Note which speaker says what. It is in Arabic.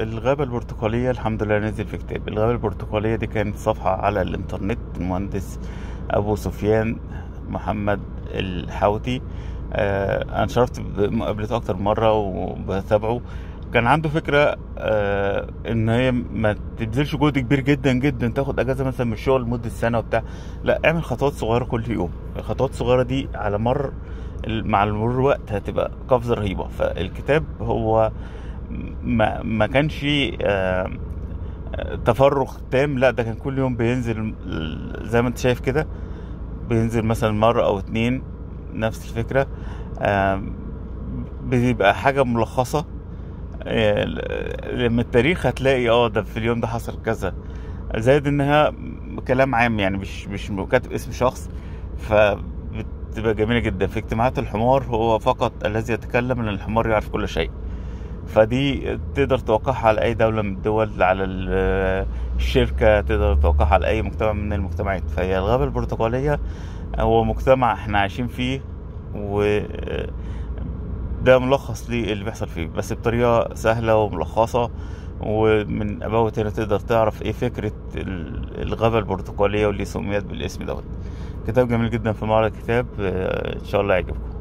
Speaker 1: الغابة البرتقالية الحمد لله نزل في كتاب. الغابة البرتقالية دي كانت صفحة على الإنترنت المهندس أبو سفيان محمد الحوتي. آه أنا شرفت بمقابلته أكتر مرة وبتابعه. كان عنده فكرة آه إن هي ما تبذلش جهد كبير جدا جدا تاخد أجازة مثلا من الشغل لمدة سنة وبتاع. لا اعمل خطوات صغيرة كل يوم. الخطوات الصغيرة دي على مر مع مرور الوقت هتبقى قفزة رهيبة. فالكتاب هو ما ما كانش آه، تفرغ تام. لا ده كان كل يوم بينزل زي ما انت شايف كده بينزل مثلا مرة أو اتنين نفس الفكرة. آه، بيبقى حاجة ملخصة. آه، لما التاريخ هتلاقي آه ده في اليوم ده حصل كذا. زائد إنها كلام عام يعني مش مش كاتب اسم شخص. فبتبقى جميلة جدا. في اجتماعات الحمار هو فقط الذي يتكلم ان الحمار يعرف كل شيء. فدي تقدر توقعها على اي دولة من الدول على الشركة تقدر توقعها على اي مجتمع من المجتمعات. فهي الغابة البرتقالية هو مجتمع إحنا عايشين فيه و ده ملخص للي بيحصل فيه بس بطريقة سهلة وملخصة. ومن اباوت هنا تقدر تعرف إيه فكرة الغابة البرتقالية واللي سميت بالاسم دوت. كتاب جميل جدا في معرض الكتاب إن شاء الله يعجبكم.